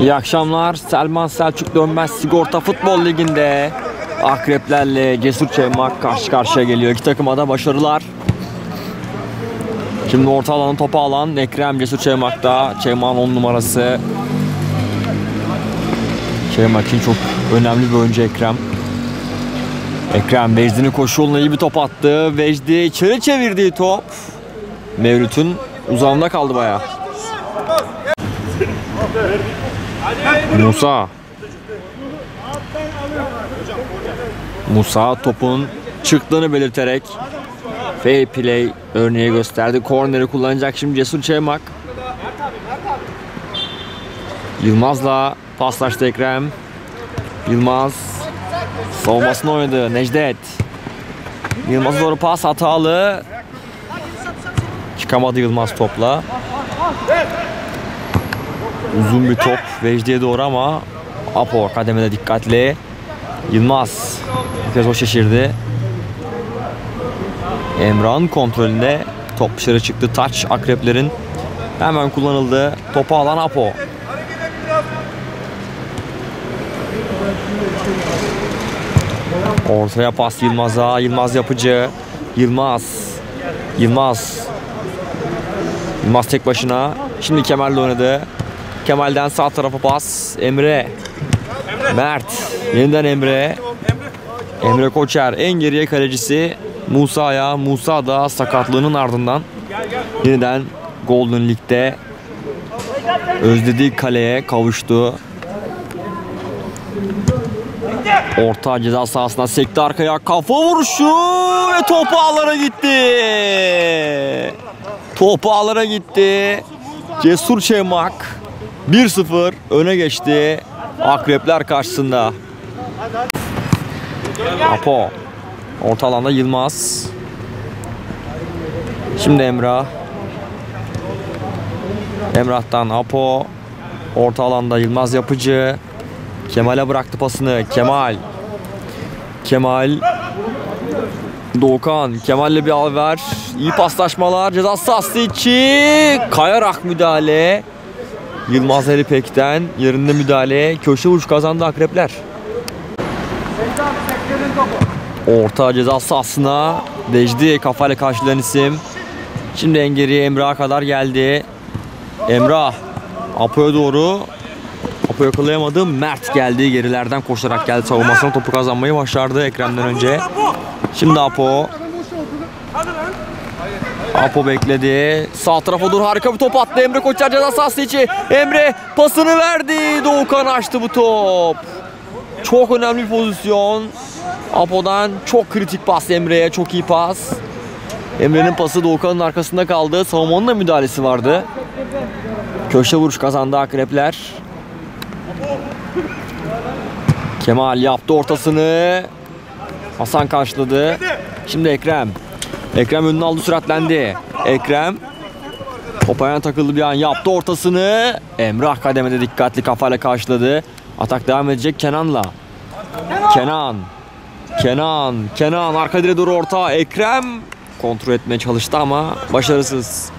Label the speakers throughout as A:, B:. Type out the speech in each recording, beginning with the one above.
A: İyi akşamlar. Selman Selçuk Dönmez Sigorta Futbol Ligi'nde Akreplerle Cesur Çaymak karşı karşıya geliyor. İki takıma da başarılar. Şimdi orta alanı topu alan Ekrem Cesur Çaymak'ta. Çaymak'ın 10 numarası. Çaymak için çok önemli bir oyuncu Ekrem. Ekrem Vecdi'nin koşu yoluna iyi bir top attı. Vecdi içeri çevirdiği top. Mevlüt'ün uzağında kaldı bayağı. Musa. Musa topun çıktığını belirterek fair play örneği gösterdi. Korneri kullanacak şimdi Cesur Çaymak. Yılmaz'la paslaştı Ekrem. Yılmaz savunmasını oynadı. Necdet. Yılmaz'a doğru pas hatalı. Çıkamadı Yılmaz topla. Uzun bir top Vecdi'ye doğru ama Apo kademede dikkatli. Yılmaz bir kez o şaşırdı. Emrah'ın kontrolünde top dışarı çıktı. Taç akreplerin hemen kullanıldı. Topu alan Apo. Ortaya pas Yılmaz'a. Yılmaz yapıcı. Yılmaz. Yılmaz. Yılmaz tek başına. Şimdi Kemal'le oynadı. Kemal'den sağ tarafa pas. Emre. Mert. Yeniden Emre. Emre Koçer en geriye kalecisi Musa'ya. Musa da sakatlığının ardından yeniden Golden League'de özlediği kaleye kavuştu. Orta ceza sahasına sekti arkaya kafa vuruşu ve topu ağlara gitti. Topu ağlara gitti. Cesur Çemak 1-0 öne geçti. Akrepler karşısında. Apo. Orta alanda Yılmaz. Şimdi Emrah. Emrah'tan Apo. Orta alanda Yılmaz Yapıcı. Kemal'e bıraktı pasını. Kemal. Kemal. Doğukan. Kemal'le bir al ver. İyi paslaşmalar. Ceza sahası içi. Kayarak müdahale. Yılmaz Elipek'ten yerinde müdahale. Köşe vuruş kazandı Akrepler. Orta ceza sahasına Vecdi kafayla karşılayan isim. Şimdi en geriye Emrah'a kadar geldi. Emrah Apo'ya doğru Apo yakalayamadı. Mert geldi. Gerilerden koşarak geldi. Savunmasına topu kazanmayı başardı Ekrem'den önce. Şimdi Apo. Apo bekledi. Sağ tarafa doğru harika bir top attı. Emre Koçer ceza sahası içi. Emre pasını verdi. Doğukan açtı bu top. Çok önemli bir pozisyon. Apo'dan çok kritik pas Emre'ye. Çok iyi pas. Emre'nin pası Doğukan'ın arkasında kaldı. Savunmanın da müdahalesi vardı. Köşe vuruş kazandı Akrepler. Kemal yaptı ortasını. Hasan karşıladı. Şimdi Ekrem. Ekrem önüne aldı süratlendi. Ekrem top ayağına takıldı bir an yaptı ortasını. Emrah kademede dikkatli kafayla karşıladı. Atak devam edecek Kenan'la. Kenan. Kenan. Kenan arka direğe doğru orta. Ekrem kontrol etmeye çalıştı ama başarısız.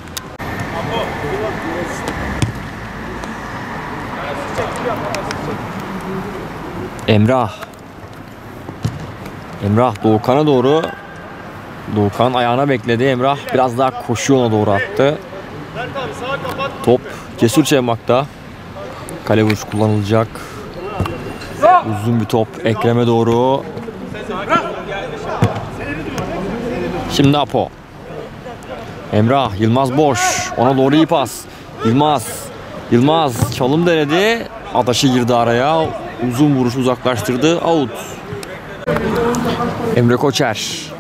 A: Emrah. Emrah Doğukan'a doğru. Doğukan ayağına bekledi. Emrah biraz daha koşu yoluna doğru attı. Top Cesur Çemak'ta. Kale vuruş kullanılacak. Uzun bir top Ekrem'e doğru. Şimdi Apo. Emrah, Yılmaz boş. Ona doğru iyi pas. Yılmaz. Yılmaz çalım denedi. Ataşı girdi araya. Uzun vuruş uzaklaştırdı. Out. Emre Koçer.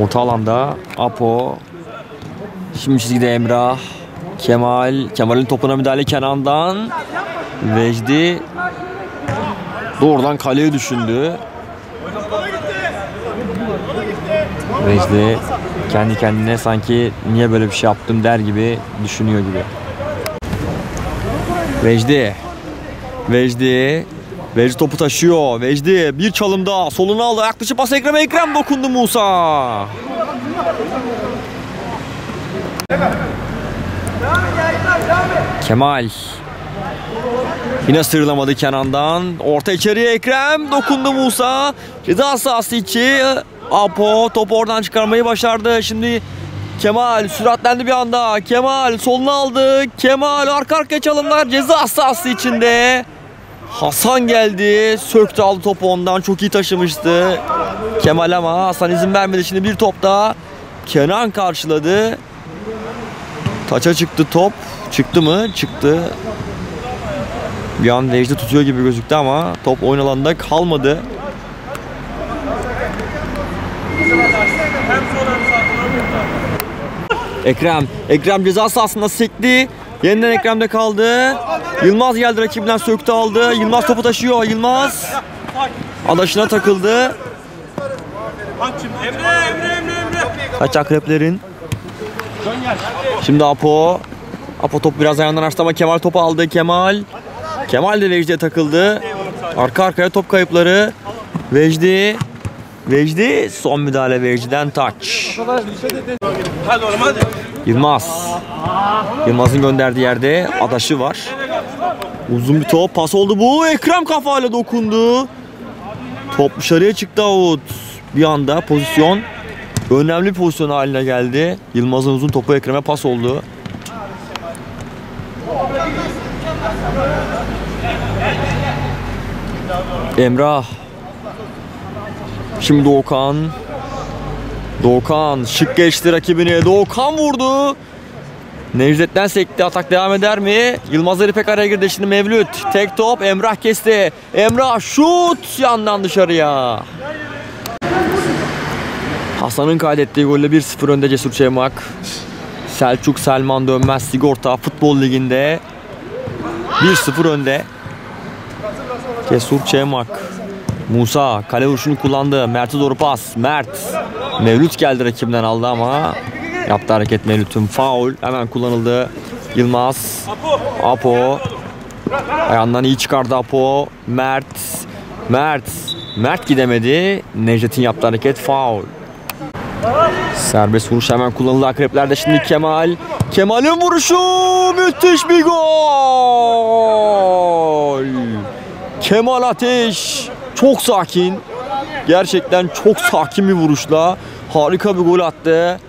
A: Orta alanda Apo. Şimdi çizgide Emrah. Kemal. Kemal'in topuna müdahale Kenan'dan. Vecdi. Doğrudan kaleye düşündü. Vecdi kendi kendine sanki niye böyle bir şey yaptım der gibi düşünüyor gibi. Vecdi. Vecdi. Vecdi topu taşıyor. Vecdi bir çalım daha. Soluna aldı. Ayak dışı pas Ekrem'e. Ekrem dokundu Musa. Kemal. Yine sıyrılamadı Kenan'dan. Orta içeriye Ekrem. Dokundu Musa. Ceza sahası içi. Apo topu oradan çıkarmayı başardı. Şimdi Kemal süratlendi bir anda. Kemal soluna aldı. Kemal arka arkaya çalımlar ceza sahası içinde. Hasan geldi. Söktü aldı topu ondan. Çok iyi taşımıştı. Kemal ama Hasan izin vermedi. Şimdi bir top daha. Kenan karşıladı. Taça çıktı top. Çıktı mı? Çıktı. Bir an Vecdi tutuyor gibi gözüktü ama top oyun alanında kalmadı. Ekrem. Ekrem ceza sahasında sekti. Yeniden Ekrem'de kaldı. Yılmaz geldi rakibinden söktü aldı. Yılmaz topu taşıyor. Yılmaz adaşına takıldı. Kaç akreplerin. Şimdi Apo. Apo top biraz ayağından açtı ama Kemal topu aldı. Kemal. Kemal de Vecdi'ye takıldı. Arka arkaya top kayıpları. Vecdi. Vecdi son müdahale Vecdi'den taç.
B: Hadi oğlum hadi.
A: Yılmaz. Yılmaz'ın gönderdiği yerde adaşı var. Uzun bir top pas oldu bu. Ekrem kafayla dokundu. Top dışarıya çıktı out. Bir anda pozisyon önemli bir pozisyon haline geldi. Yılmaz'ın uzun topu Ekrem'e pas oldu. Emrah. Şimdi Doğukan. Doğukan şık geçti rakibini. Doğukan vurdu. Nevzet'ten sekti. Atak devam eder mi? Yılmaz Ali pek araya girdi. Şimdi Mevlüt. Tek top. Emrah kesti. Emrah şut yandan dışarıya. Hasan'ın kaydettiği golle 1-0 önde Cesur Çemak. Selçuk Selman Dönmez Sigorta Futbol Ligi'nde 1-0 önde. Cesur Çemak. Musa kale vuruşunu kullandı. Mert'e doğru pas. Mert. Mevlüt geldi rakibinden aldı ama yaptı hareket Mevlüt'ün. Faul hemen kullanıldı. Yılmaz. Apo. Ayağından iyi çıkardı Apo. Mert. Mert. Mert gidemedi. Necdet'in yaptığı hareket faul. Serbest vuruş hemen kullanıldı akreplerde şimdi Kemal. Kemal'in vuruşu müthiş bir gol. Kemal Ateş çok sakin. Gerçekten çok sakin bir vuruşla harika bir gol attı.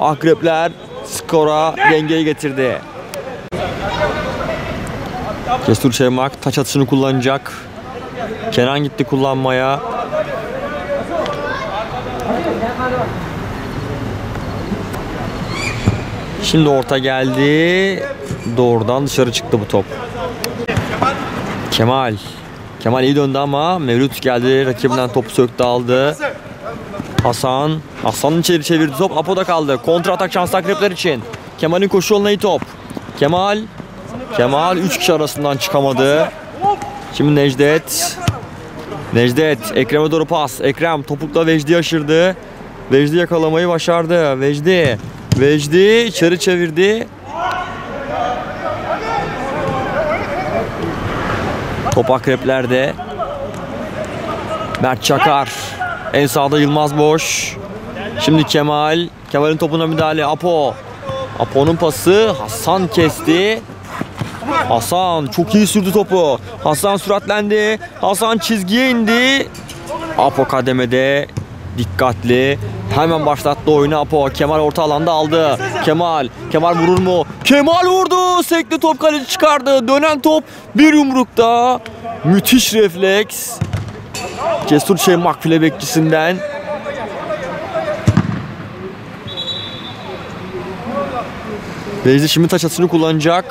A: Akrepler skora dengeyi getirdi. Cesur Çemak taç atışını kullanacak. Kenan gitti kullanmaya. Şimdi orta geldi. Doğrudan dışarı çıktı bu top. Kemal. Kemal iyi döndü ama Mevlüt geldi. Rakibinden topu söktü aldı. Hasan. Hasan'ın içeri çevirdi top. Apo'da kaldı. Kontra atak şans akrepler için. Kemal'in koşu yoluna iyi top. Kemal. Kemal 3 kişi arasından çıkamadı. Şimdi Necdet. Necdet. Ekrem'e doğru pas. Ekrem topukla Vecdi aşırdı. Vecdi yakalamayı başardı. Vecdi. Vecdi içeri çevirdi. Top akreplerde. Mert Çakar. En sağda Yılmaz Boş. Şimdi Kemal. Kemal'in topuna müdahale. Apo. Apo'nun pası. Hasan kesti. Hasan çok iyi sürdü topu. Hasan süratlendi. Hasan çizgiye indi. Apo kademede dikkatli. Hemen başlattı oyunu Apo. Kemal orta alanda aldı. Kemal. Kemal vurur mu? Kemal vurdu. Sekli top kaleci çıkardı. Dönen top bir yumrukta. Müthiş refleks. Cesur Şemak file bekçisinden. Vecdi şimdi taç atışını kullanacak.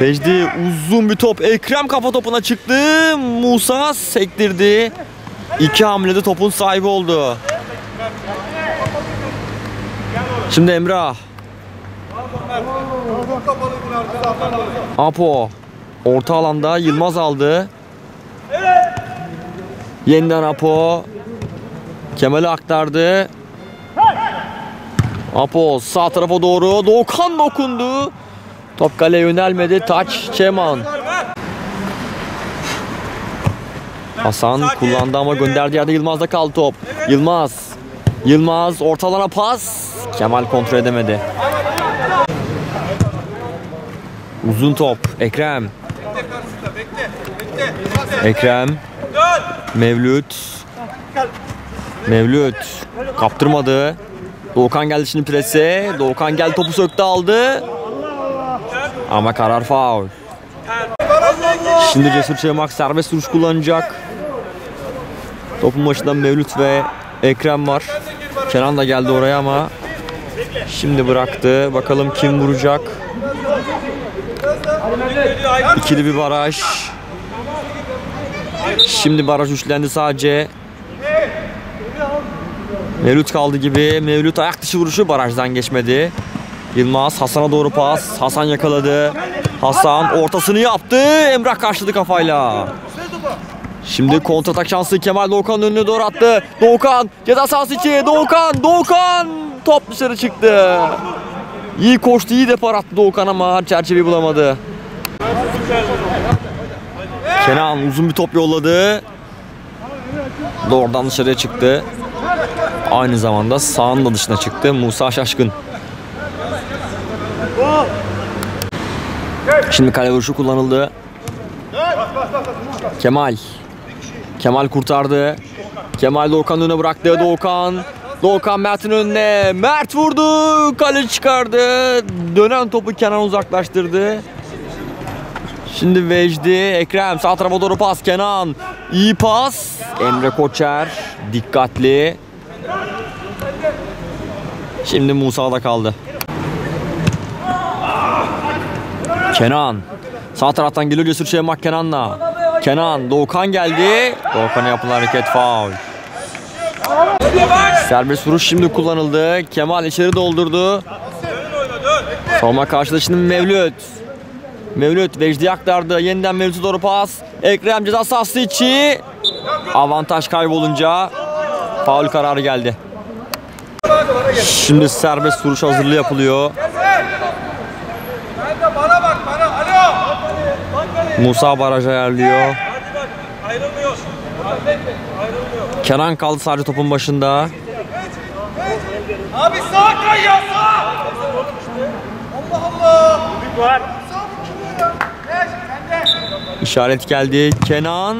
A: Vecdi uzun bir top. Ekrem kafa topuna çıktı. Musa sektirdi. İki hamlede topun sahibi oldu. Şimdi Emrah. Apo. Orta alanda Yılmaz aldı. Yeniden Apo. Kemal'e aktardı. Apo sağ tarafa doğru. Doğukan dokundu. Top kaleye yönelmedi. Taç Çeman. Hasan kullandı ama gönderdiği yerde Yılmaz'da kaldı top. Yılmaz. Yılmaz ortalana pas. Kemal kontrol edemedi. Uzun top. Ekrem. Ekrem. Mevlüt. Mevlüt. Kaptırmadı. Doğukan geldi şimdi prese. Doğukan geldi topu söktü aldı. Ama karar faul. Şimdi Cesur Çemak serbest vuruş kullanacak. Topun başında Mevlüt ve Ekrem var. Kenan da geldi oraya ama şimdi bıraktı. Bakalım kim vuracak. İkili bir baraj. Şimdi baraj üçlendi sadece. Mevlüt kaldı gibi. Mevlüt ayak dışı vuruşu barajdan geçmedi. Yılmaz Hasan'a doğru pas. Hasan yakaladı. Hasan ortasını yaptı. Emrah karşıladı kafayla. Şimdi kontratak şansı Kemal Doğukan'ın önüne doğru attı. Doğukan ceza sahası içi. Doğukan, Doğukan top dışarı çıktı. İyi koştu, iyi depar attı Doğukan ama çerçeveyi bulamadı. Kenan uzun bir top yolladı. Doğrudan dışarıya çıktı. Aynı zamanda sağın da dışına çıktı. Musa Şaşkın. Şimdi kale vuruşu kullanıldı. Kemal. Kemal kurtardı. Kemal Doğukan'ın önüne bıraktı. Doğukan. Doğukan Mert'in önüne. Mert vurdu. Kale çıkardı. Dönen topu Kenan uzaklaştırdı. Şimdi Vecdi, Ekrem sağ tarafa doğru pas. Kenan iyi pas. Emre Koçer dikkatli. Şimdi Musa'da kaldı. Kenan. Sağ taraftan geliyor Cesur Şevmak Kenan'la. Kenan, Doğukan geldi. Doğukan'a yapılan hareket faul. Serbest vuruş şimdi kullanıldı. Kemal içeri doldurdu. Savunma karşıda Mevlüt. Mevlüt Vecdi aktardı. Yeniden Mevlüt'e doğru pas. Ekrem ceza sahası içi. Avantaj kaybolunca faul kararı geldi. Şimdi serbest vuruş hazırlığı yapılıyor. Musa baraj ayarlıyor. Kenan kaldı sadece topun başında.
B: Abi sağa kay ya. Allah Allah. Var.
A: İşaret geldi. Kenan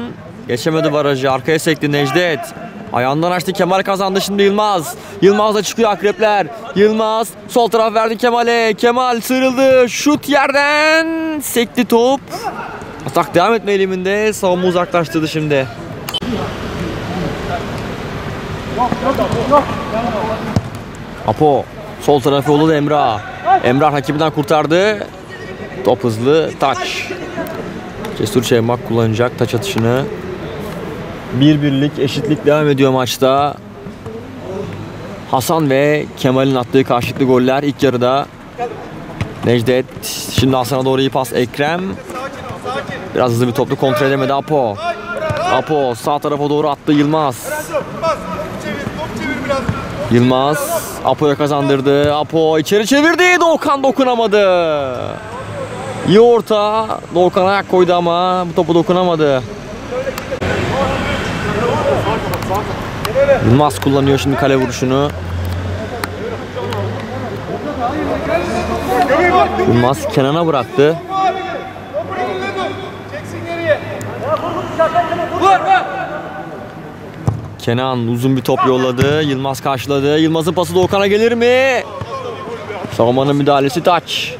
A: geçemedi barajı. Arkaya sekti Necdet. Ayağından açtı Kemal kazandı şimdi Yılmaz. Yılmaz da çıkıyor akrepler. Yılmaz sol taraf verdi Kemal'e. Kemal sıyrıldı. Şut yerden sekti top. Atak devam etme eliminde. Savunma uzaklaştırdı şimdi. Apo sol tarafı yolladı Emrah. Emrah rakibinden kurtardı. Top hızlı taç. Cesur Çevmak kullanacak taç atışını. Bir birlik eşitlik devam ediyor maçta. Hasan ve Kemal'in attığı karşılıklı goller ilk yarıda. Necdet şimdi Hasan'a doğru iyi pas Ekrem. Biraz hızlı bir toplu kontrol edemedi Apo. Apo sağ tarafa doğru attı Yılmaz.
B: Yılmaz.
A: Apo'ya kazandırdı. Apo içeri çevirdi. Doğukan dokunamadı. İyi orta. Doğukan ayak koydu ama bu topu dokunamadı. Yılmaz kullanıyor şimdi kale vuruşunu. Yılmaz Kenan'a bıraktı.
B: Abi. Topu önünde dur. Çeksin geriye. Vur vur.
A: Kenan uzun bir top yolladı. Yılmaz karşıladı. Yılmaz'ın pası Doğukan'a gelir mi? Savunmanın müdahalesi taç.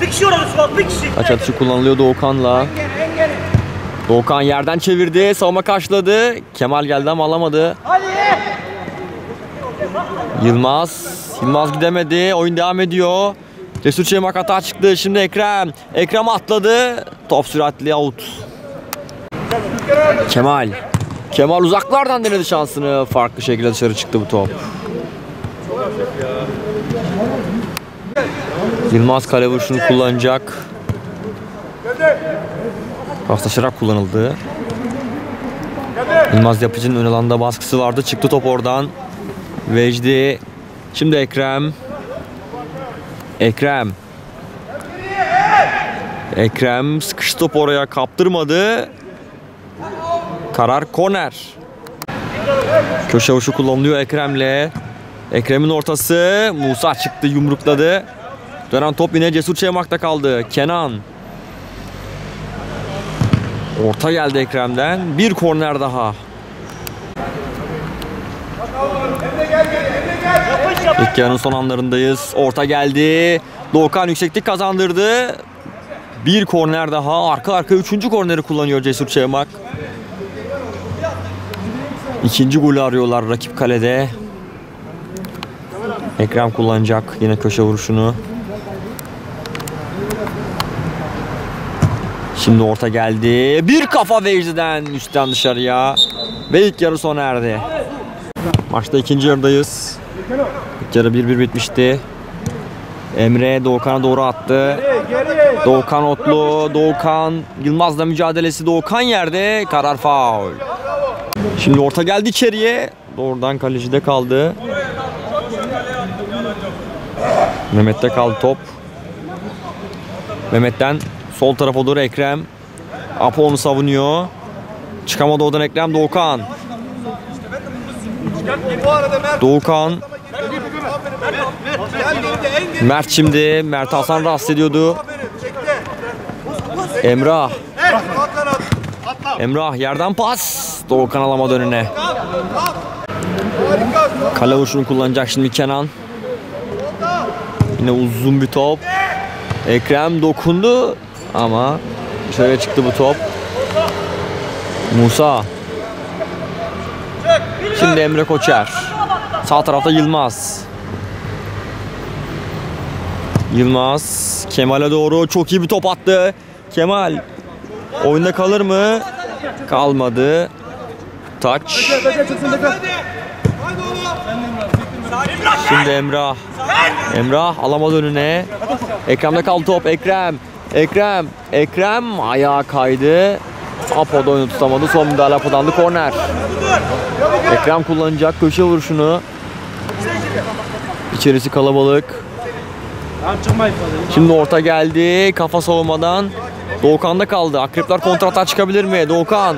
C: Bir kişi orası var, bir kişi.
A: Taç atışı kullanılıyor Doğukan'la. Doğukan yerden çevirdi. Savunma karşıladı. Kemal geldi ama alamadı. Yılmaz. Yılmaz gidemedi. Oyun devam ediyor. Cesur Çemak hata çıktı. Şimdi Ekrem. Ekrem atladı. Top süratli out. Kemal. Kemal uzaklardan denedi şansını. Farklı şekilde dışarı çıktı bu top. Yılmaz kale vuruşunu kullanacak. Paslaşarak kullanıldı. Yılmaz Yapıcı'nın ön alanda baskısı vardı. Çıktı top oradan. Vecdi. Şimdi Ekrem. Ekrem. Ekrem sıkıştı top oraya kaptırmadı. Karar korner. Köşe vuruşu kullanılıyor Ekrem'le. Ekrem'in ortası. Musa çıktı yumrukladı. Dönen top yine Cesur Çemak'ta kaldı. Kenan. Orta geldi Ekrem'den. Bir korner daha. İlk yarının son anlarındayız. Orta geldi. Doğukan yükseklik kazandırdı. Bir korner daha. Arka arka üçüncü korneri kullanıyor Cesur Çemak. İkinci golü arıyorlar rakip kalede. Ekrem kullanacak yine köşe vuruşunu. Şimdi orta geldi. Bir kafa Vecdi'den üstten dışarıya. Ve ilk yarı sona erdi. Maçta ikinci yarıdayız. İlk yarı 1-1 bitmişti. Emre Doğukan'a doğru attı. Doğukan Otlu, Doğukan Yılmaz'la mücadelesi Doğukan yerde. Karar faul. Şimdi orta geldi içeriye. Doğrudan kalecide kaldı. Mehmet'te kaldı top. Mehmet'ten sol tarafa doğru Ekrem. Apo onu savunuyor. Çıkamadı oradan Ekrem Doğukan. Doğukan. Mert şimdi. Mert Hasan rahatsız ediyordu. Emrah. Emrah yerden pas. Doğukan alamadı önüne. Kale vuruşunu kullanacak şimdi Kenan. Yine uzun bir top. Ekrem dokundu ama dışarıya çıktı bu top. Musa. Şimdi Emre Koçer. Sağ tarafta Yılmaz. Yılmaz Kemal'e doğru çok iyi bir top attı. Kemal oyunda kalır mı? Kalmadı. Taç. Şimdi Emrah. Emrah alamadı önüne. Ekrem'de kaldı top. Ekrem. Ekrem. Ekrem ayağa kaydı. Apo da oyunu tutamadı. Son müdahale Apo'dan da korner. Ekrem kullanacak köşe vuruşunu. İçerisi kalabalık. Şimdi orta geldi. Kafa savunmadan. Doğukan'da kaldı. Akrepler kontrata çıkabilir mi? Doğukan.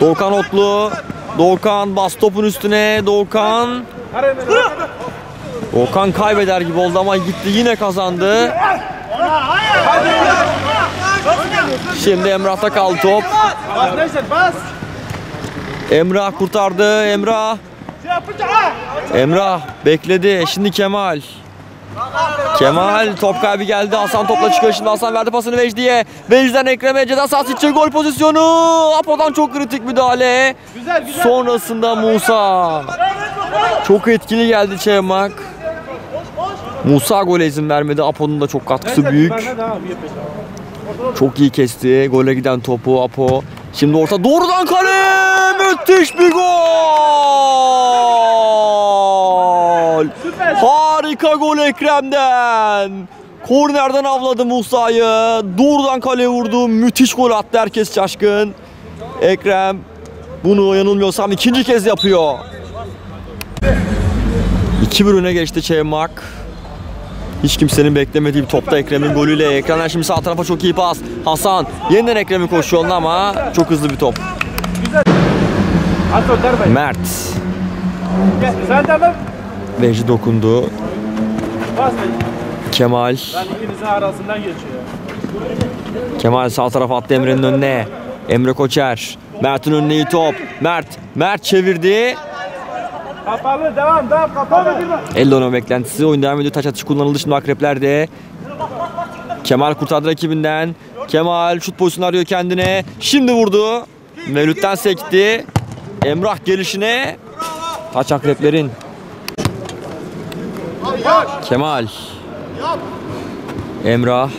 A: Doğukan Otlu. Doğukan bas topun üstüne. Doğukan. Doğukan kaybeder gibi oldu ama gitti yine kazandı. Şimdi Emrah'ta kaldı top. Emrah kurtardı. Emrah. Emrah bekledi. Şimdi Kemal. Kemal top kaybı geldi. Hasan topla çıkıyor. Şimdi Hasan verdi pasını Vecdi'ye. Vecdi'den Ekrem'e ceza sahası için gol pozisyonu. Apo'dan çok kritik müdahale.
B: Güzel güzel.
A: Sonrasında Musa. Çok etkili geldi Çemak. Musa gole izin vermedi. Apo'nun da çok katkısı büyük. Çok iyi kesti. Gole giden topu Apo. Şimdi orta doğrudan kale. Müthiş bir gol. Harika gol Ekrem'den. Kornerden avladı Musa'yı. Doğrudan kaleye vurdu. Müthiş gol attı. Herkes şaşkın. Ekrem bunu yanılmıyorsam ikinci kez yapıyor. 2-1 öne geçti Çevmak. Hiç kimsenin beklemediği bir topta Ekrem'in golüyle. Ekrem'den şimdi sağ tarafa çok iyi pas. Hasan yeniden Ekrem'in koşu yoluna ama çok hızlı bir top. Mert.
B: Sen.
A: Vecdi dokundu. Kemal.
B: İkinizin arasından geçiyor.
A: Kemal sağ tarafa attı Emre'nin önüne. Emre Koçer. Mert'in önüne iyi top. Mert. Mert çevirdi.
B: Kapalı devam devam kapalı.
A: Ellona beklentisi. Oyun devam ediyor. Taç atışı kullanıldı şimdi akreplerde. Kemal kurtardı rakibinden. Kemal şut pozisyonu arıyor kendine. Şimdi vurdu. Mevlüt'ten sekti. Emrah gelişine. Taç akreplerin. Kemal. Emrah.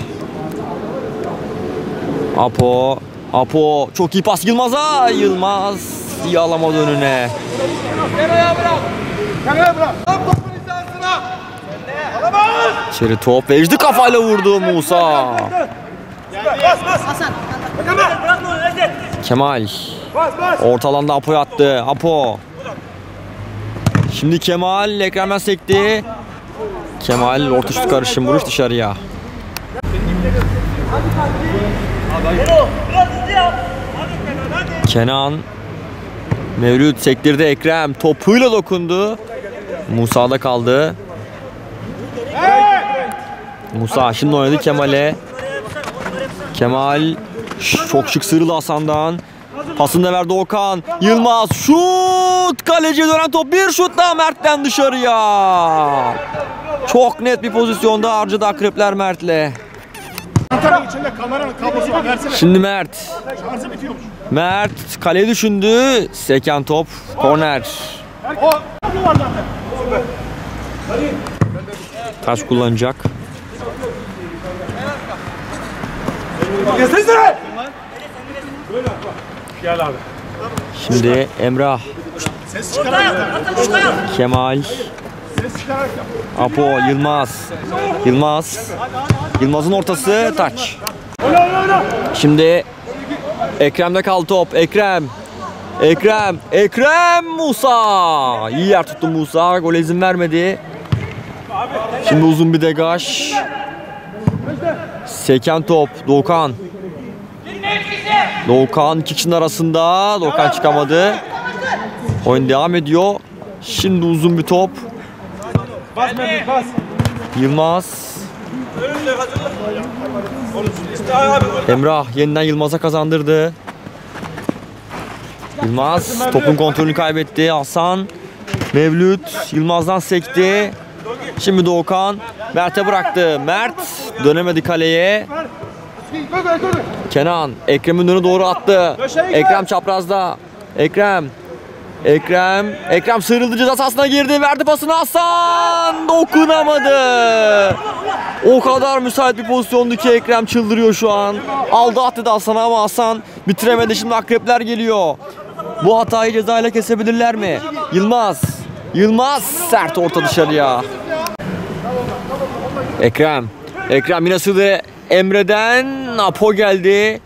A: Apo. Apo. Çok iyi pas Yılmaz'a. Yılmaz. İyi alamadı önüne.
B: Kenara.
A: İçeri top. Vecdi kafayla vurdu Musa. Kemal.
B: Bas bas.
A: Orta alanda Apo'ya attı. Apo. Şimdi Kemal Ekrem'den sekti. Kemal orta şut karışım vuruş dışarıya. Kenan. Mevlüt sektirdi Ekrem. Topuyla dokundu. Musa'da kaldı. Musa şimdi oynadı Kemal'e. Kemal çok şık sıyrıldı Hasan'dan. Pasını da verdi Okan. Yılmaz şut! Kaleciye dönen top bir şut daha Mert'ten dışarıya. Çok net bir pozisyonda harcadı Akrepler Mert'le. Şimdi Mert. Mert kaleye düşündü. Seken top. Korner. Taş kullanacak. Şimdi Emrah. Kemal. Apo. Yılmaz. Yılmaz. Yılmaz'ın ortası taç. Şimdi Ekrem'de kaldı top. Ekrem. Ekrem. Ekrem Musa. İyi yer tuttu Musa. Gole izin vermedi. Şimdi uzun bir degaj. Seken top. Doğukan. Doğukan iki kişinin arasında. Doğukan çıkamadı. Oyun devam ediyor. Şimdi uzun bir top.
B: Bas Mehmet bas.
A: Yılmaz. Emrah yeniden Yılmaz'a kazandırdı. Yılmaz topun kontrolünü kaybetti. Hasan Mevlüt Yılmaz'dan sekti. Şimdi Doğukan Mert'e bıraktı. Mert dönemedi kaleye. Kenan Ekrem'in önüne doğru attı. Ekrem çaprazda. Ekrem. Ekrem. Ekrem sıyrıldı ceza girdi. Verdi pasını Hasan. Dokunamadı. O kadar müsait bir pozisyondu ki Ekrem çıldırıyor şu an. Aldı attı da Hasan'a ama Hasan bitiremedi. Şimdi akrepler geliyor. Bu hatayı cezayla kesebilirler mi? Yılmaz. Yılmaz sert orta dışarıya. Ekrem. Ekrem yine sığdı Emre'den. Apo geldi.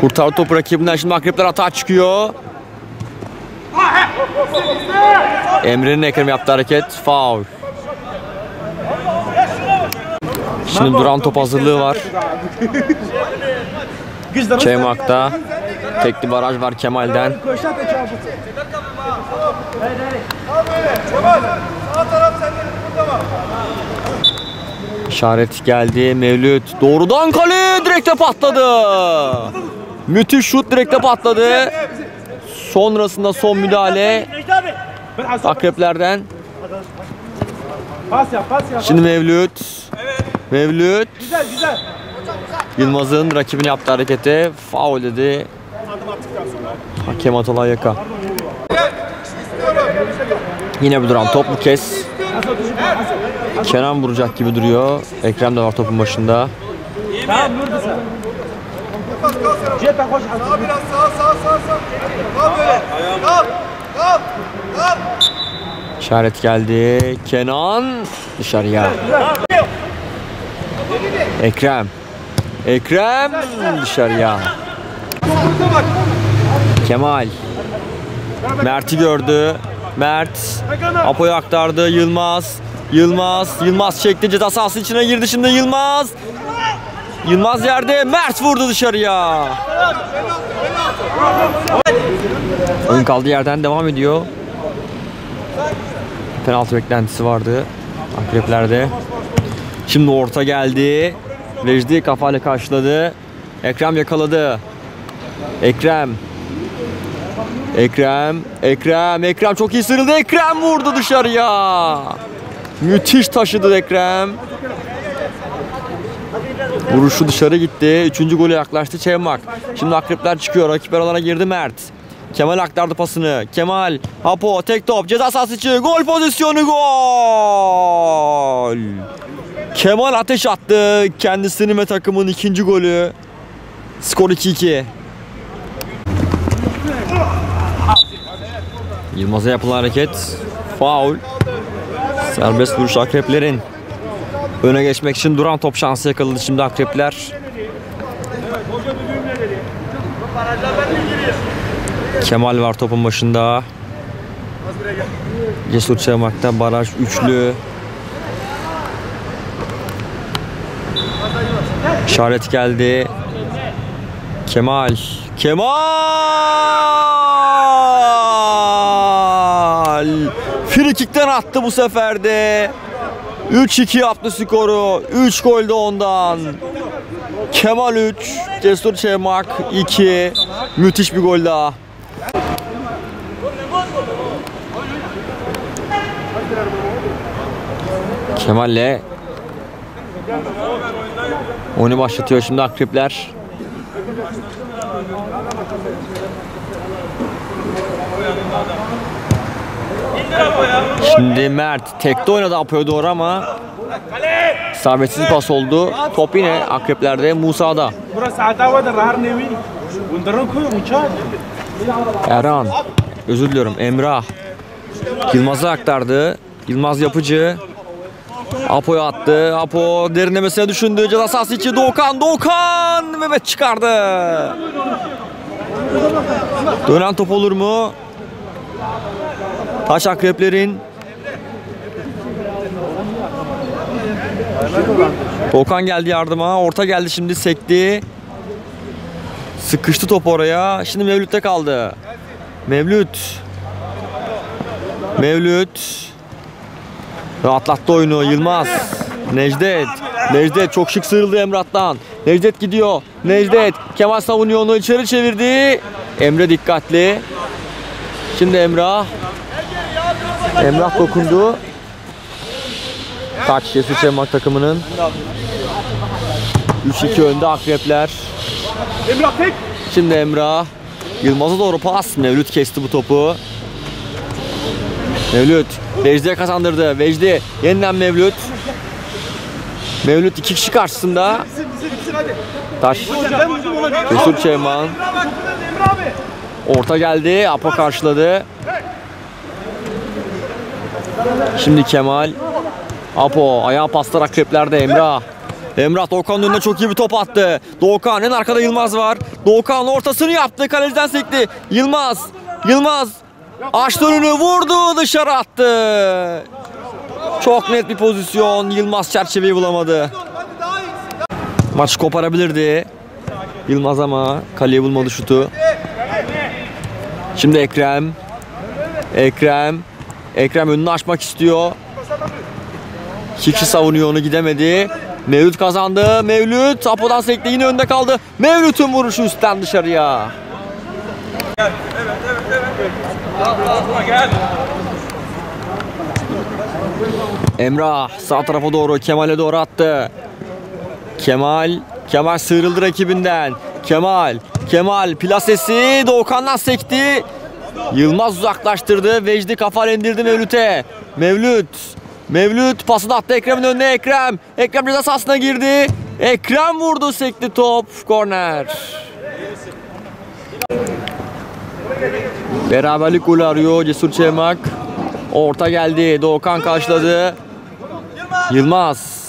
A: Kurtardı topu rakibinden. Şimdi akrepler hata çıkıyor. Emre'nin Ekrem yaptığı hareket. Foul. Şimdi duran top hazırlığı var. Çeymak'ta. Tekli baraj var Kemal'den. İşaret geldi. Mevlüt doğrudan kale direkte patladı. Müthiş şut direkte patladı. Sonrasında son müdahale akreplerden. Şimdi Mevlüt. Mevlüt. Yılmaz'ın rakibini yaptığı harekete faul dedi. Hakem Atalay Yaka. Yine bir duran top bu kez. Kenan vuracak gibi duruyor. Ekrem de var topun başında.
B: Tamam vurdu sen. Cephe koş. Sağ biraz sağ sağ sağ sağ. Kal böyle. Kal. Kal. Kal.
A: İşaret geldi. Kenan dışarıya. Ekrem. Ekrem dışarıya. Kemal. Mert'i gördü. Mert. Apo'yu aktardı. Yılmaz. Yılmaz. Yılmaz çekti. Ceza sahası içine girdi şimdi Yılmaz. Yılmaz yerde. Mert vurdu dışarıya. Oyun kaldığı yerden devam ediyor. Penaltı beklentisi vardı akreplerde. Şimdi orta geldi. Vecdi kafayla karşıladı. Ekrem yakaladı. Ekrem. Ekrem. Ekrem. Ekrem çok iyi sıyrıldı. Ekrem vurdu dışarıya. Müthiş taşıdı Ekrem. Vuruşu dışarı gitti. Üçüncü gole yaklaştı Çevmak. Şimdi akrepler çıkıyor. Rakipler alana girdi Mert. Kemal aktardı pasını. Kemal, Apo, tek top, ceza sahası içi, gol pozisyonu, gol! Kemal ateş attı. Kendisinin ve takımın ikinci golü. Skor 2-2. Yılmaz'a yapılan hareket. Faul. Serbest vuruş akreplerin. Öne geçmek için duran top şansı yakaladı şimdi akrepler. Kemal var topun başında. Cesur Çamak'ta baraj üçlü. İşaret geldi. Kemal. Kemal! Frikikten attı bu sefer de. 3-2 yaptı skoru. 3 gol de ondan. Kemal 3, Cesur Çemak 2. Müthiş bir gol daha. Kemal'le oyunu başlatıyor şimdi Akrepler. Şimdi Mert tekte oynadı Apo'ya doğru ama isabetsiz pas oldu. Top yine akreplerde Musa'da. Erhan. Özür diliyorum. Emrah. Yılmaz'a aktardı. Yılmaz yapıcı. Apo'ya attı. Apo derinlemesine düşündü. Ceza sahası içi Doğukan. Doğukan. Mehmet çıkardı. Dönen top olur mu? Taş akreplerin. Doğukan geldi yardıma. Orta geldi şimdi sekti. Sıkıştı top oraya. Şimdi Mevlüt'te kaldı. Mevlüt. Mevlüt. Rahatlattı oyunu Yılmaz. Necdet. Necdet çok şık sıyrıldı Emrah'tan. Necdet gidiyor. Necdet. Kemal savunuyor onu içeri çevirdi. Emre dikkatli. Şimdi Emrah. Emrah dokundu. Karşıya Suçemak takımının 3-2 önde akrepler.
D: Emrah tek.
A: Şimdi Emrah Yılmaz'a doğru pas. Mevlüt kesti bu topu. Mevlüt Vecdi'ye kazandırdı. Vecdi yeniden Mevlüt. Mevlüt iki kişi karşısında. Taş. Mesut Çeyman. Orta geldi. Apo karşıladı. Şimdi Kemal. Apo. Ayağı paslar akreplerde Emrah. Emrah Doğukan'ın önüne çok iyi bir top attı. Doğukan en arkada Yılmaz var. Doğukan ortasını yaptı. Kaleciden sekti. Yılmaz. Yılmaz. Açtı önünü vurdu dışarı attı. Çok net bir pozisyon. Yılmaz çerçeveyi bulamadı. Maç koparabilirdi. Yılmaz ama kaleye bulmadı şutu. Şimdi Ekrem. Ekrem. Ekrem önünü açmak istiyor. İki kişi savunuyor onu gidemedi. Mevlüt kazandı. Mevlüt Apo'dan sekti yine önde kaldı. Mevlüt'ün vuruşu üstten dışarıya. Emrah sağ tarafa doğru Kemal'e doğru attı. Kemal Kemal sıyrıldı rakibinden. Kemal Kemal plasesi Doğukan'dan sekti. Yılmaz uzaklaştırdı. Vecdi kafa indirdi Mevlüt'e. Mevlüt. Mevlüt pasını attı Ekrem'in önüne Ekrem. Ekrem ceza sahasına girdi. Ekrem vurdu sekti top. Korner. Beraberlik golü arıyor Cesur Çemak. Orta geldi. Doğukan karşıladı. Yılmaz.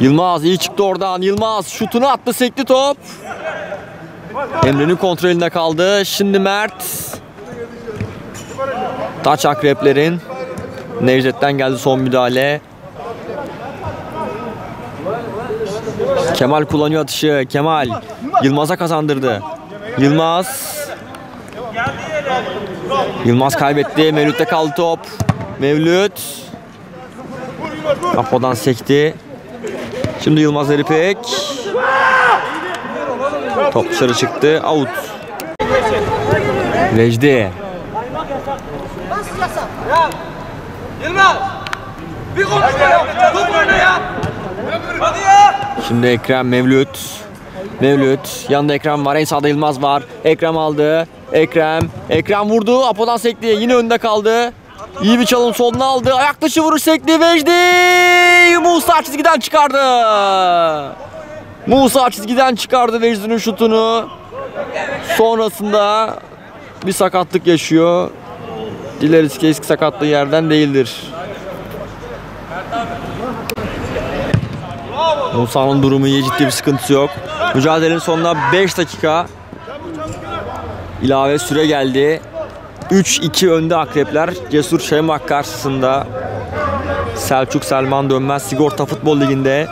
A: Yılmaz iyi çıktı oradan. Yılmaz şutunu attı sekti top. Emre'nin kontrolünde kaldı. Şimdi Mert. Taç akreplerin. Necdet'ten geldi son müdahale. Kemal kullanıyor atışı. Kemal Yılmaz'a kazandırdı. Yılmaz. Yılmaz kaybetti. Mevlüt'te kaldı top. Mevlüt. Apo'dan sekti. Şimdi Yılmaz Eripek. Top dışarı çıktı. Out. Vecdi.
B: Yılmaz. Bir konuşma ya. Top oyna ya. Hadi ya.
A: Şimdi Ekrem Mevlüt. Mevlüt. Yanında Ekrem var. En sağda Yılmaz var. Ekrem aldı. Ekrem. Ekrem vurdu. Apo'dan sekti. Yine önde kaldı. İyi bir çalım soluna aldı. Ayak dışı vuruş sekti. Vecdi. Musa çizgiden çıkardı. Musa çizgiden çıkardı Vecdi'nin şutunu. Sonrasında bir sakatlık yaşıyor. Dileriz ki eski sakatlığı yerden değildir. Musa'nın durumu iyi ciddi bir sıkıntısı yok. Mücadelenin sonuna 5 dakika ilave süre geldi. 3-2 önde akrepler. Cesur Şemak karşısında Selçuk Selman Dönmez Sigorta Futbol Ligi'nde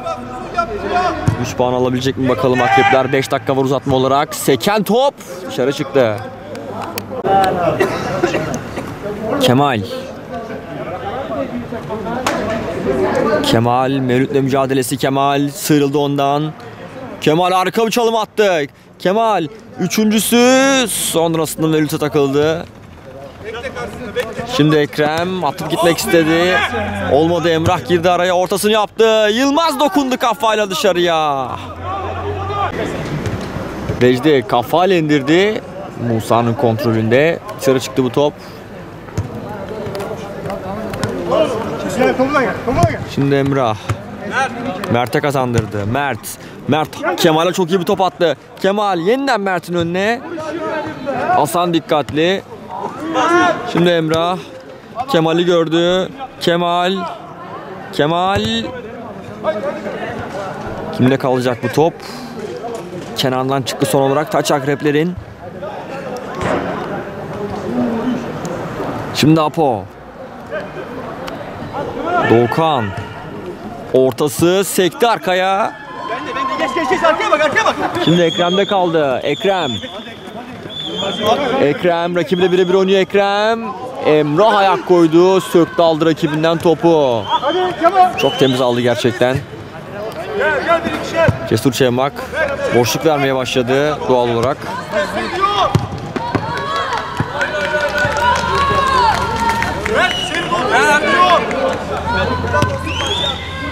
A: 3 puan alabilecek mi bakalım akrepler 5 dakika var uzatma olarak. Seken top dışarı çıktı. Kemal Kemal Mevlüt'le mücadelesi Kemal sıyrıldı ondan. Kemal harika bir çalım attı. Kemal üçüncüsü sonrasında Mevlüt'e takıldı. Şimdi Ekrem atıp gitmek istedi. Olmadı Emrah girdi araya ortasını yaptı. Yılmaz dokundu kafayla dışarıya. Vecdi kafayla indirdi. Musa'nın kontrolünde. Dışarı çıktı bu top. Şimdi Emrah. Mert'e kazandırdı. Mert. Mert Kemal'e çok iyi bir top attı. Kemal yeniden Mert'in önüne. Hasan dikkatli. Şimdi Emrah. Kemal'i gördü. Kemal. Kemal. Kimde kalacak bu top? Kenan'dan çıktı son olarak taç akreplerin. Şimdi Apo. Doğukan. Ortası sekti arkaya. Şimdi Ekrem'de kaldı. Ekrem. Ekrem rakibiyle birebir oynuyor Ekrem. Emrah ayak koydu. Söktü aldı rakibinden topu. Çok temiz aldı gerçekten. Cesur Çemak boşluk vermeye başladı doğal olarak.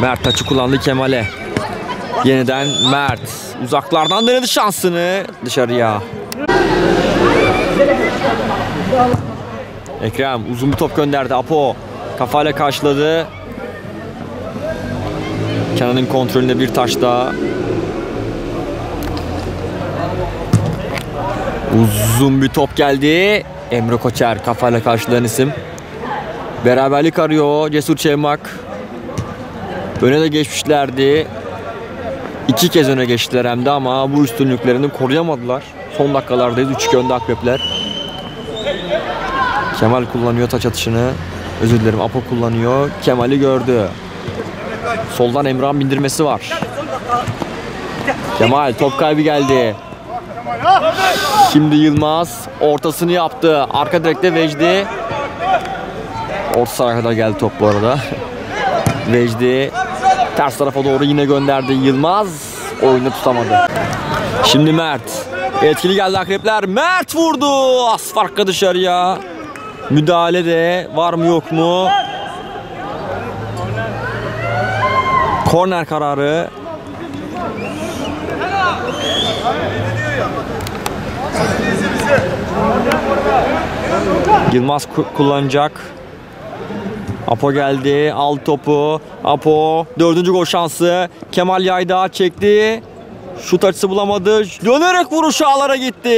A: Mert taçı kullandı Kemal'e. Yeniden Mert. Uzaklardan denedi şansını dışarıya. Ekrem uzun bir top gönderdi. Apo kafayla karşıladı. Kenan'ın kontrolünde bir taş daha. Uzun bir top geldi. Emre Koçer kafayla karşılayan isim. Beraberlik arıyor Cesur Çevmak. Öne de geçmişlerdi. İki kez öne geçtiler hem de ama bu üstünlüklerini koruyamadılar. Son dakikalardayız. 3-2 önde akrepler. Kemal kullanıyor taç atışını. Özür dilerim Apo kullanıyor. Kemal'i gördü. Soldan Emrah'ın bindirmesi var. Kemal top kaybı geldi. Şimdi Yılmaz ortasını yaptı. Arka direkte Vecdi. Orta sahaya geldi top bu arada. Vecdi ters tarafa doğru yine gönderdi Yılmaz. Oyunu tutamadı. Şimdi Mert. Etkili geldi akrepler. Mert vurdu. Az farkla dışarıya. Müdahale de var mı yok mu? Korner kararı. Yılmaz ku- kullanacak. Apo geldi. Al topu. Apo. Dördüncü gol şansı. Kemal Yayda çekti. Şut açısı bulamadı. Dönerek vuruş ağlara gitti.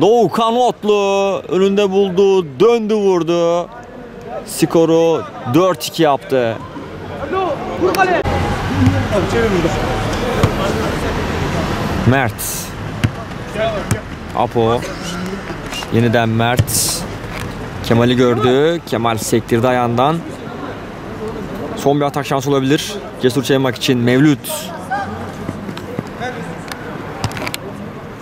A: Doğu Kanotlu önünde buldu. Döndü vurdu. Skoru 4-2 yaptı. Mert. Apo. Yeniden Mert. Kemal'i gördü. Kemal sektirdi ayağından. Son bir atak şansı olabilir. Cesur Çaymak için Mevlüt.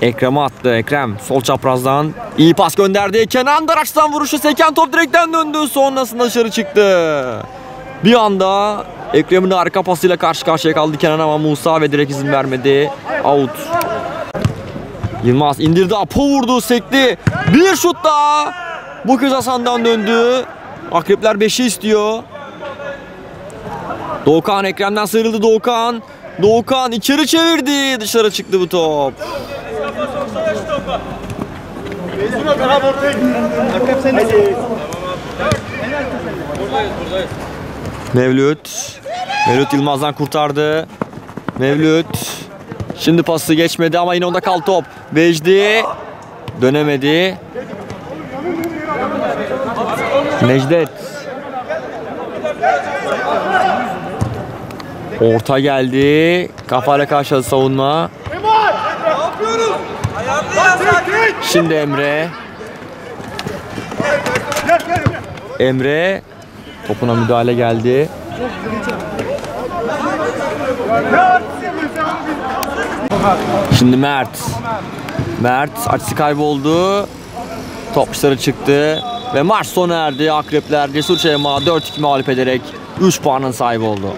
A: Ekrem'e attı. Ekrem sol çaprazdan iyi pas gönderdi. Kenan Daraç'tan vuruşu seken top direkten döndü. Sonrasında dışarı çıktı. Bir anda Ekrem'in arka pasıyla karşı karşıya kaldı Kenan ama Musa ve direkt izin vermedi. Out. Yılmaz indirdi. Apo vurdu. Sekti. Bir şut daha. Bu kez Hasan'dan döndü. Akrepler 5'i istiyor. Doğukan Ekrem'den sıyrıldı Doğukan. Doğukan içeri çevirdi. Dışarı çıktı bu top. Mevlüt. Mevlüt Yılmaz'dan kurtardı. Mevlüt. Şimdi pası geçmedi ama yine onda kal top. Vecdi. Dönemedi. Necdet. Orta geldi. Kafayla karşıladı savunma. Şimdi Emre. Emre topuna müdahale geldi. Şimdi Mert. Mert açısı kayboldu. Top dışarı çıktı. Ve maç sona erdi. Akrepler Cesur Çayma 4-2 mağlup ederek 3 puanın sahibi oldu.